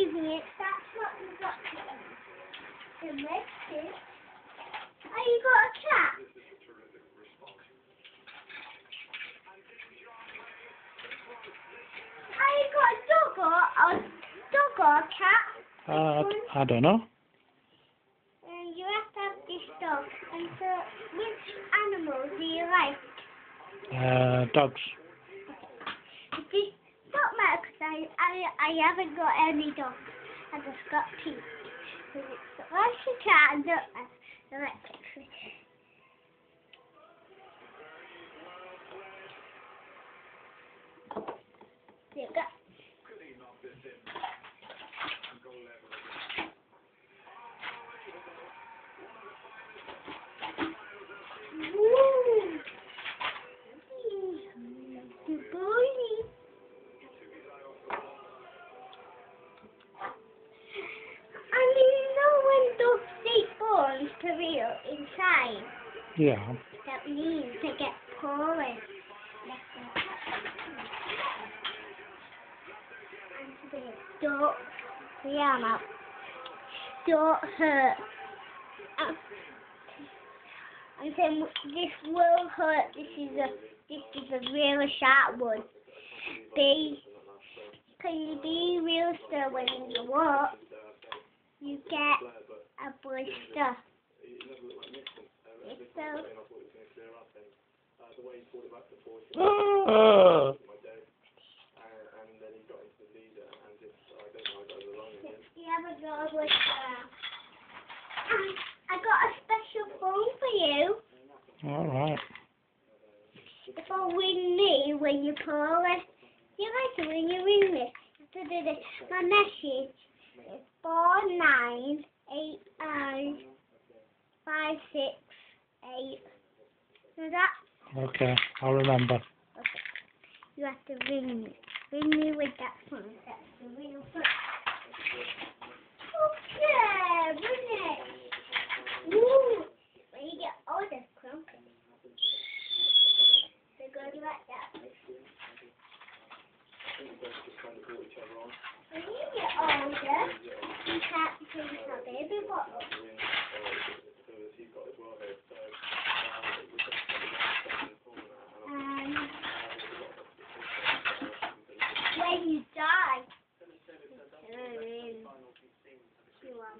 Give me it. That's what the doctor The next is. Oh, you got a cat? Oh, you got a dog or a dog or a cat? Uh, I don't know. And you have to have this dog. And so, which animal do you like? Uh, dogs. This don't matter because I, I, I haven't got any dogs. I just got two. So the Russian cat and the uh, electric switch. Yeah. that means they get porous. They don't, yeah, no, don't hurt. Um, And then this will hurt. This is a this is a really sharp one. Be can you be real still when you walk? You get a blister. It's you haven't got a blister. Um, I got a special phone for you. all right. The phone ring me when you call it. You like it when you ring me. So do this. My message is four nine eight nine five six eight. Is that? Okay, I'll remember. Okay. You have to ring me. Ring me with that phone. That's the real phone. Okay, it. Woo! When you get older, crumpet. They're going like that. When you get older, you can't drink a baby bottle. And when you die, you turn into a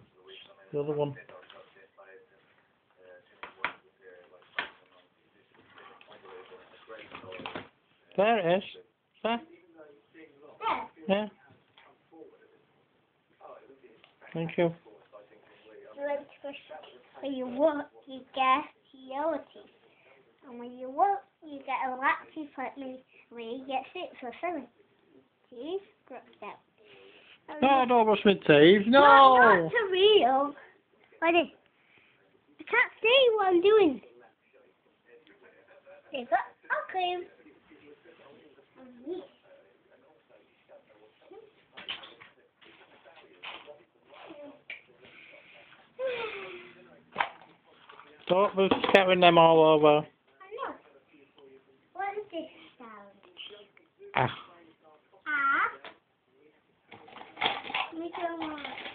The other one. There it is. There. Yeah. Thank you. When you walk, you get teeth. And when you walk, you get a teeth like me. When you get six or seven teeth, grows out. No, don't brush my teeth. Not, No. not to real. What is? I can't see what I'm doing. There you go. Okay. Don't be scattering them all over. What is this sound? Ah. Ah. Let me go on.